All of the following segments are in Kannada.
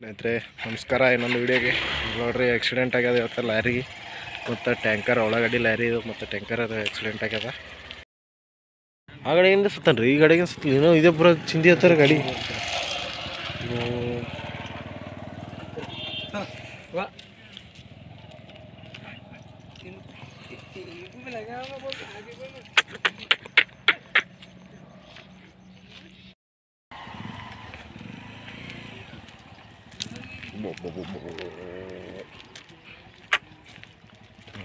ಸ್ನೇಹಿತರೆ, ನಮಸ್ಕಾರ. ಇನ್ನೊಂದು ವಿಡಿಯೋಗೆ. ನೋಡ್ರಿ ಆಕ್ಸಿಡೆಂಟ್ ಆಗ್ಯದ ಇವತ್ತು ಲಾರಿ. ಮತ್ತು ಟ್ಯಾಂಕರ್ ಒಳಗಡೆ ಲಾರಿ ಮತ್ತು ಟ್ಯಾಂಕರ್ ಅದು ಆಕ್ಸಿಡೆಂಟ್ ಆಗ್ಯದ. ಆ ಗಾಡಿಯಿಂದ ಸುತ್ತಾನ ಈ ಗಾಡಿಗೆ ಸುತ್ತ ಏನೋ ಇದೇ ಪೂರ ಚಿಂದಿ ಹತ್ತಾರ ಗಾಡಿ.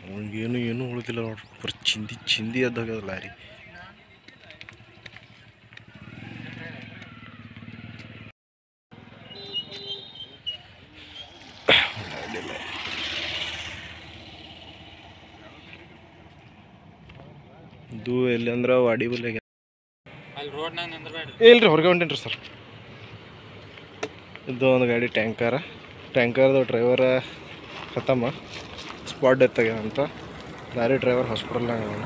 ಹ್ಮ್. ಏನು ಏನು ಉಳಿದಿಲ್ಲ ನೋಡ್ರಿ. ಬರೀ ಚಿಂದಿ ಚಿಂದಿ ಅದಾಗ ಲಾರಿ. ಇದು ಎಲ್ಲಿ ಅಂದ್ರೆ ವಾಡಿ ಬಲ್ಲಾಗ ಇಲ್ರಿ ಹೊರಗೆ ಹೊಂಟೇನ್ರಿ ಸರ್. ಇದು ಒಂದು ಗಾಡಿ ಟ್ಯಾಂಕರ್. ಟ್ಯಾಂಕರ್ದು ಡ್ರೈವರ ಖತಮ ಸ್ಪಾಟ್ ಡೆತ್ ಅಂತ. ಲಾರಿ ಡ್ರೈವರ್ ಹಾಸ್ಪಿಟಲ್ನಾಗ ಟ್ಯಾಂಕರ್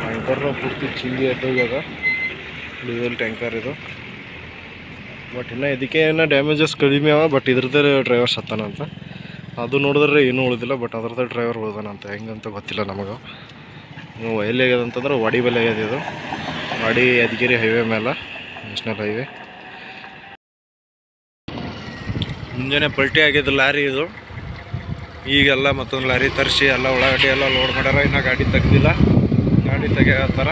ಟ್ಯಾಂಕರ್ನ ಪೂರ್ತಿ ಚಿಂದಿ ಎದ್ದೋಗ್ಯದ ಡೀಸೆಲ್ ಟ್ಯಾಂಕರ್ ಇದು. ಬಟ್ ಇನ್ನೂ ಇದಕ್ಕೆ ಏನೋ ಡ್ಯಾಮೇಜಸ್ ಕಡಿಮೆ ಅವ ಬಟ್ ಇದ್ರದ್ದೇ ಡ್ರೈವರ್ ಸತ್ತಾನಂತ ಅದು ನೋಡಿದ್ರೆ ಏನೂ ಉಳಿದಿಲ್ಲ ಬಟ್ ಅದ್ರದ್ದು ಡ್ರೈವರ್ ಉಳ್ದಾನಂತ ಹೆಂಗಂತ ಗೊತ್ತಿಲ್ಲ ನಮಗೆ. ಇನ್ನು ಎಲ್ಲಿ ಆಗ್ಯದಂತಂದ್ರೆ ವಾಡಿ ಬಲ್ಲಿ ಆಗ್ಯದ ಇದು. ವಾಡಿ ಯಾದಗಿರಿ ಹೈವೇ ಮೇಲೆ ನ್ಯಾಷನಲ್ ಹೈವೇ ಮುಂಜಾನೆ ಪಲ್ಟಿ ಆಗಿದ್ದು ಲಾರಿ ಇದು. ಈಗೆಲ್ಲ ಮತ್ತೊಂದು ಲಾರಿ ತರಿಸಿ ಎಲ್ಲ ಉಳ್ಳಾಗಡ್ಡಿ ಎಲ್ಲ ಲೋಡ್ ಮಾಡ್ಯಾರ. ಇನ್ನೂ ಗಾಡಿ ತೆಗ್ದಿಲ್ಲ. ಗಾಡಿ ತೆಗಿಯತ್ತಾರ